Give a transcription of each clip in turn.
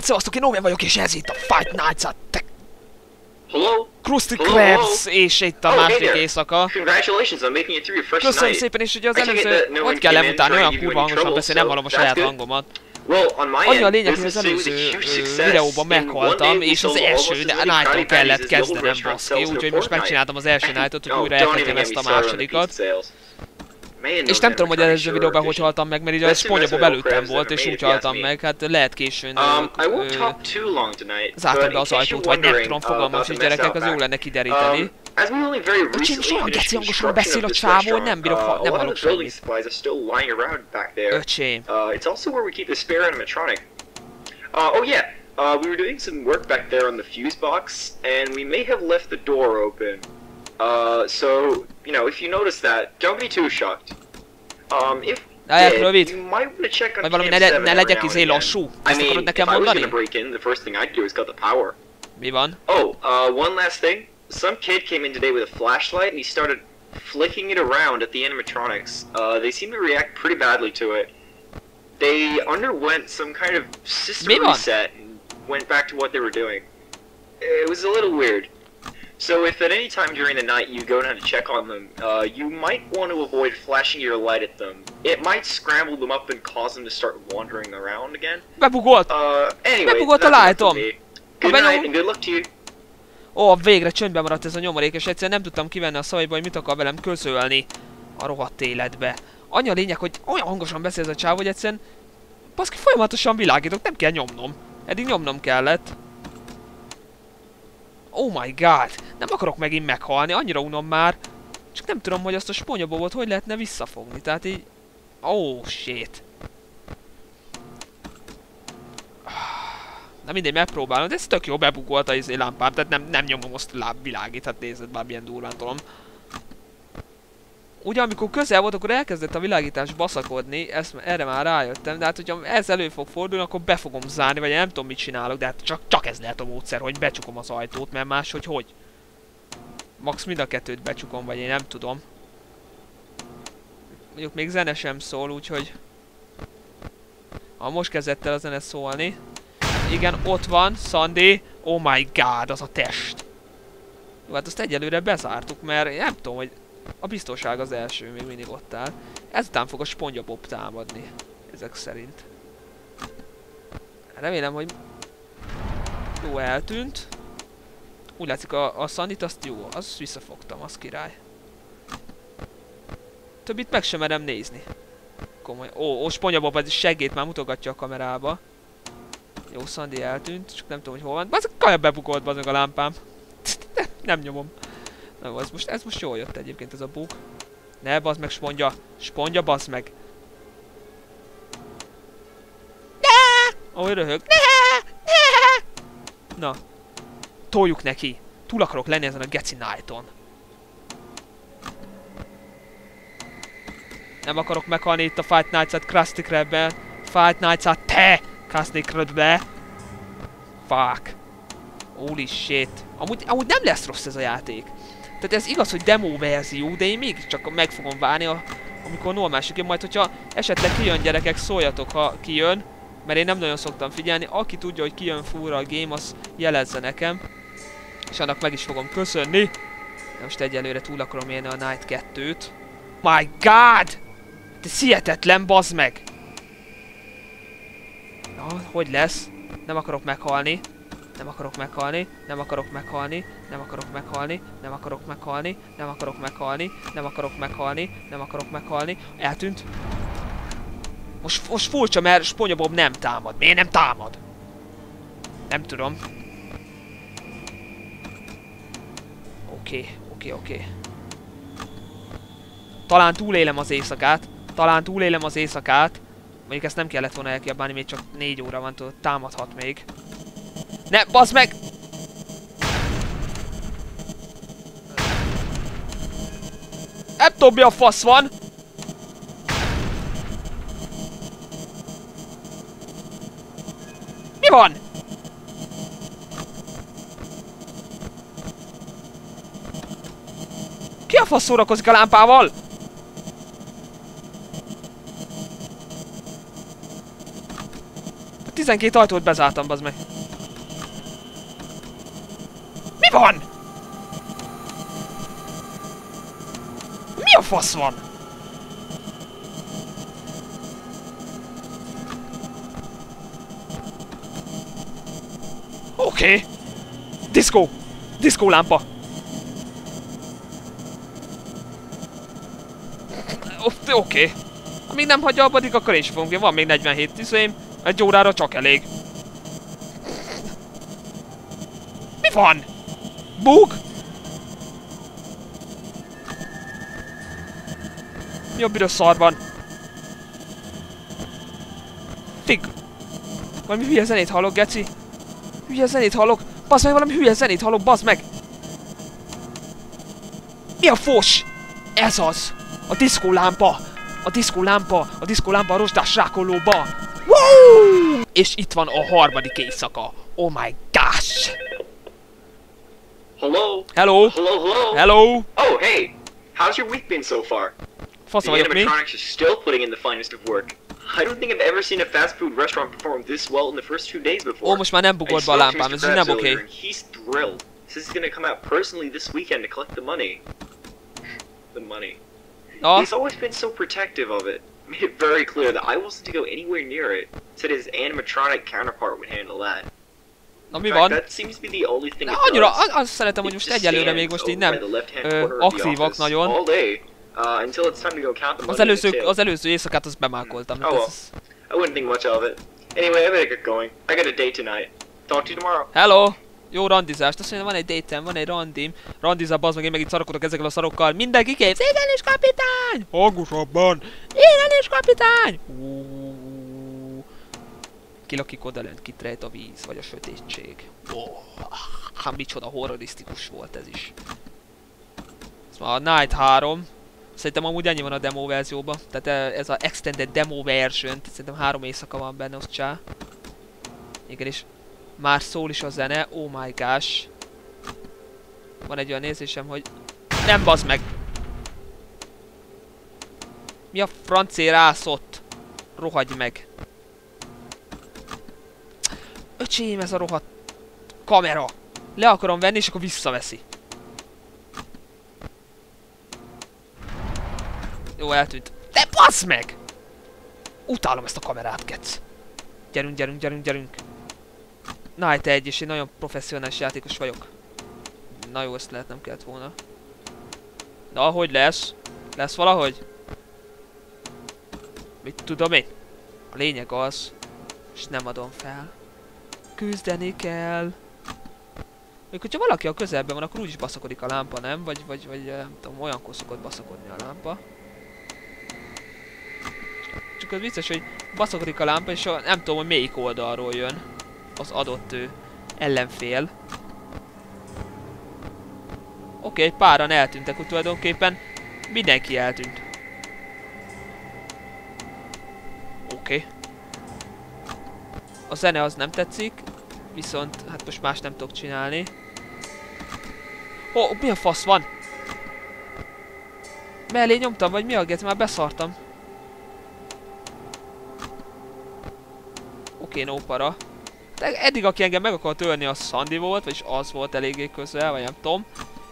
Hát szevasztok, én Owen vagyok, és ez itt a Fight Nights at Tech Hello? Krusty Krabs, és itt a Oh, hey második there. éjszaka. Congratulations on making it through your first Köszönöm night. szépen, és ugye az előző... Hogy kell lemutálni, olyan kurva hangosan beszél, nem hallom a saját hangomat. Annyi a lényeg, hogy az előző videóban meghaltam, és az első Krabby kellett kezdenem, baszki, úgyhogy most megcsináltam az első night-ot, hogy újra get ezt a másodikat. És nem tudom, hogy előző videóban hogy haltam meg, mert Best a investment előttem volt, és úgy haltam me. meg, hát lehet későn Um, zártam be az ajtót, vagy nem tudom, uh, fogalmam sincs gyerekek, az jó lenne kideríteni. Öcsém, és olyan geci hangosan beszél a csávó, nem bírok, uh, ha- nem hallok semmit. Öcsém. Uh. Uh, oh yeah, uh, we were doing some work back there on the fuse box, and we may have left the door open. Uh, so, you know, if you notice that, don't be too shocked. Um, if Állják, dead, rövid. you might want to check on Vagy valami ne, le- ne legyek izé lassú. I Ezt mean, akarod if nekem I was mondani? gonna break in, the first thing I'd do is cut the power. Mi van? Oh, uh, one last thing. Some kid came in today with a flashlight and he started flicking it around at the animatronics. Uh, they seem to react pretty badly to it. They underwent some kind of system reset and went back to what they were doing. It was a little weird. So if at any time during the night you go down to check on them, uh, you might want to avoid flashing your light at them. It might scramble them up and cause them to start wandering around again. Bebugolt! Uh, anyway, Bebugott a me. Good benyom- night and good luck to you. Ó, végre csöndben maradt ez a nyomorék, és egyszerűen nem tudtam kivenni a szavaiból, hogy mit akar velem közölni a rohadt életbe. Annyi a lényeg, hogy olyan hangosan beszél ez a csáv, hogy egyszerűen baszki folyamatosan világítok, nem kell nyomnom. Eddig nyomnom kellett. Oh my god, nem akarok megint meghalni, annyira unom már. Csak nem tudom, hogy azt a sponyobobot hogy lehetne visszafogni, tehát így... Oh shit. Na mindegy, megpróbálom, de ez tök jó, bebugolt a izé lámpám, tehát nem, nem nyomom azt a lábvilágít, hát nézed már milyen durván tolom. Ugye amikor közel volt, akkor elkezdett a világítás baszakodni, ezt, erre már rájöttem, de hát hogyha ez elő fog fordulni, akkor be fogom zárni, vagy nem tudom mit csinálok, de hát csak, csak ez lehet a módszer, hogy becsukom az ajtót, mert máshogy hogy? Max mind a kettőt becsukom, vagy én nem tudom. Mondjuk még zene sem szól, úgyhogy... Ha most kezdett el a zene szólni. Igen, ott van, Sandy. Oh my god, az a test. Jó, hát azt egyelőre bezártuk, mert nem tudom, hogy a biztonság az első, még mindig ott áll. Ezután fog a spongyabob támadni. Ezek szerint. Remélem, hogy jó eltűnt. Úgy látszik a, a Sandit, azt jó, azt visszafogtam, az király. Többit meg sem merem nézni. Komoly. Ó, ó spongyabob ez segít, már mutogatja a kamerába. Jó, Sandy eltűnt, csak nem tudom, hogy hol van. Bazd, kaja bebukolt bazd meg a lámpám. nem nyomom. Na, ez most, ez most jól jött egyébként ez a bug. Ne, bazd meg, spondja. Spondja, bazd meg. Ne! Ó, röhög. Ne! Ne! Na. Toljuk neki. Túl akarok lenni ezen a geci nighton. Nem akarok meghalni itt a Fight Nights-at Krusty Krabben. Fight Nights-at te! Krusty Krabbe. Fuck. Holy shit. Amúgy, amúgy nem lesz rossz ez a játék. Tehát ez igaz, hogy demo verzió, de én mégiscsak meg fogom várni, a, amikor normálisig jön. Majd, hogyha esetleg kijön gyerekek, szóljatok, ha kijön. Mert én nem nagyon szoktam figyelni. Aki tudja, hogy kijön fúra a game, az jelezze nekem. És annak meg is fogom köszönni. De most egyelőre túl akarom élni a Night 2-t. My god! Te hihetetlen, bazd meg! Na, hogy lesz? Nem akarok meghalni. Nem akarok meghalni, nem akarok meghalni, nem akarok meghalni, nem akarok meghalni, nem akarok meghalni, nem akarok meghalni, nem akarok meghalni. Eltűnt. Most, most furcsa, mert Sponyabob nem támad. Miért nem támad? Nem tudom. Oké, oké, oké. Talán túlélem az éjszakát. Talán túlélem az éjszakát. Mondjuk ezt nem kellett volna elkiabálni, még csak 4 óra van, tudod, támadhat még. Ne, bazd meg! Nem tudom mi a fasz van! Mi van? Ki a fasz szórakozik a lámpával? A 12 ajtót bezártam, bazd meg. Mi van? Mi a fasz van? Oké. Okay. Diszkó. Diszkó lámpa. Oké. Okay. Amíg nem hagyja abba, addig akkor is fogunk. Van még 47 tiszém. Egy órára csak elég. Mi van? Bug? Mi a büdös szar van? Fig. Valami hülye zenét hallok, geci. Hülye zenét hallok. Basz meg, valami hülye zenét hallok, basz meg. Mi a fos? Ez az. A diszkó lámpa. A diszkó lámpa. A diszkó lámpa a rozsdás rákolóba. Woo! És itt van a harmadik éjszaka. Oh my gosh. Hello? Hello? Hello, hello? Hello? Oh, hey! How's your week been so far? Fasz The animatronics is still putting in the finest of work. I don't think I've ever seen a fast food restaurant perform this well in the first two days before. Ó, most már nem I bugott be a lámpám, Mr. ez nem oké. earlier, He's thrilled. Says he's gonna come out personally this weekend to collect the money. The money. Oh. He's always been so protective of it. Made it very clear that I wasn't to go anywhere near it. Said his animatronic counterpart would handle that. Na mi van? Na, annyira, azt szeretem, hogy most egyelőre még most így nem ö, aktívak nagyon. Uh, Az előző, az előző éjszakát azt bemákoltam. Oh tehát well. ez- I wouldn't think much of it. Anyway, I better get going. I got a date tonight. Talk to you tomorrow. Hello! Jó randizást, azt mondja, van egy datem, van egy randim. Randizza, bazd meg, én meg itt szarakodok ezekkel a szarokkal. Mindenki képz, igenis kapitány! Hangosabban! Igenis kapitány! Ú, Ki lakik odalent, kit rejt a víz, vagy a sötétség. Oh, hát micsoda horrorisztikus volt ez is. Ez már a Night 3. Szerintem amúgy ennyi van a demo verzióban. Tehát eh, ez a Extended Demo Version, tehát szerintem három éjszaka van benne, az csá. Igen, és már szól is a zene, oh my gosh. Van egy olyan nézésem, hogy nem bazd meg! Mi a francé rászott? Rohagy meg! Öcsém, ez a rohadt kamera! Le akarom venni, és akkor visszaveszi. Jó, eltűnt. De bazd meg! Utálom ezt a kamerát, kec. Gyerünk, gyerünk, gyerünk, gyerünk. Night 1, és én nagyon professzionális játékos vagyok. Na jó, ezt lehet nem kellett volna. Na, hogy lesz? Lesz valahogy? Mit tudom én? A lényeg az, és nem adom fel. Küzdeni kell. Még hogyha valaki a közelben van, akkor úgyis baszakodik a lámpa, nem? Vagy, vagy, vagy eh, nem tudom, olyankor szokott baszakodni a lámpa. Csak az vicces, hogy baszakodik a lámpa, és a, nem tudom, hogy melyik oldalról jön az adott ő, ellenfél. Oké, okay, páran eltűntek, hogy tulajdonképpen mindenki eltűnt. Oké. Okay. A zene az nem tetszik, viszont hát most más nem tudok csinálni. Ó, oh, mi a fasz van? Mellé nyomtam, vagy mi a get? Már beszartam. Oké, okay, no para. De eddig, aki engem meg akart ölni, az Sandy volt, vagyis az volt eléggé közel, vagy nem tudom.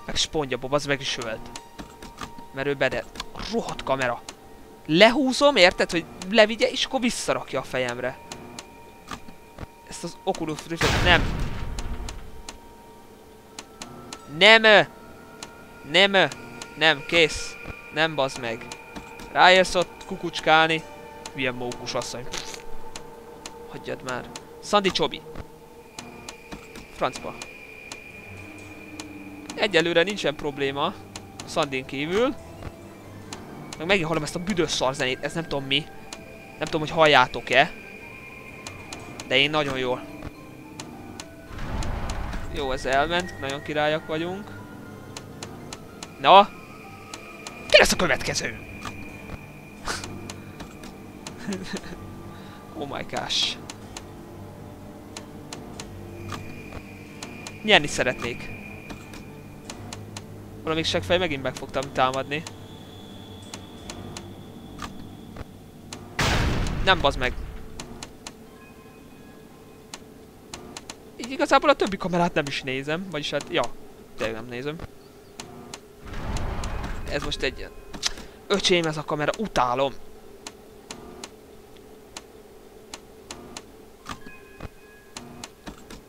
Meg Spongya Bob, az meg is ölt. Mert ő bede... Rohadt kamera. Lehúzom, érted, hogy levigye, és akkor visszarakja a fejemre. Ezt az Oculus Rift nem. Nem! Nem! Nem, kész. Nem bazd meg. Ráérsz ott kukucskálni. Milyen mókus asszony. Pff. Hagyjad már. Szandi Csobi. Francba. Egyelőre nincsen probléma. Szandin kívül. Meg megint hallom ezt a büdös szarzenét, ez nem tudom mi. Nem tudom, hogy halljátok-e. De én nagyon jól. Jó, ez elment, nagyon királyak vagyunk. Na? Ki lesz a következő? oh my gosh. Nyerni szeretnék. Valamik segfej megint meg fogtam támadni. Nem bazd meg. Igazából a többi kamerát nem is nézem, vagyis hát, ja, tényleg nem nézem. Ez most egy. Öcsém ez a kamera, utálom.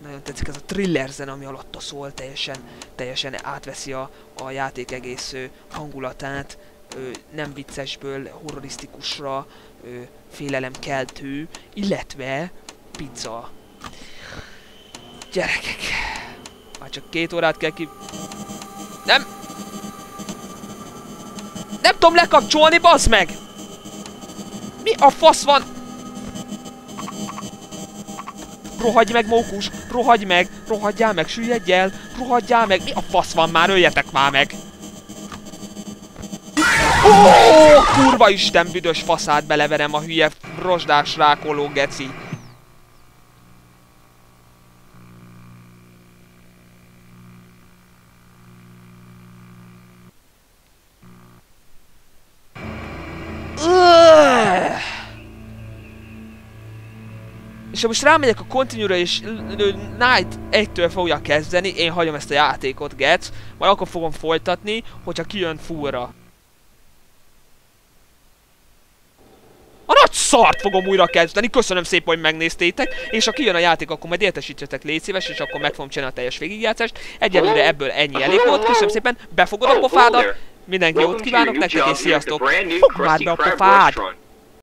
Nagyon tetszik ez a thriller zene, ami alatta szól, teljesen, teljesen átveszi a, a játék egész hangulatát, ö, nem viccesből horrorisztikusra, félelemkeltő, illetve pizza. Gyerekek, már csak két órát kell ki... Nem! Nem tudom lekapcsolni, bazd meg! Mi a fasz van? Rohadj meg, mókus! Rohadj meg! Rohadjál meg, süllyedj el! Rohadjál meg! Mi a fasz van már? Öljetek már meg! Ó, kurva isten büdös faszát beleverem a hülye rozsdás rákoló geci. És ha most rámegyek a continue és Night 1-től fogja kezdeni, én hagyom ezt a játékot, Gec, majd akkor fogom folytatni, hogyha kijön fullra. A nagy szart fogom újra kezdeni, köszönöm szépen, hogy megnéztétek, és ha kijön a játék, akkor majd értesítsetek, légy szíves, és akkor meg fogom csinálni a teljes végigjátszást. Egyelőre ebből ennyi elég volt, köszönöm szépen, befogod a pofádat, mindenki jót kívánok nektek, és sziasztok! Fogd már be a pofád!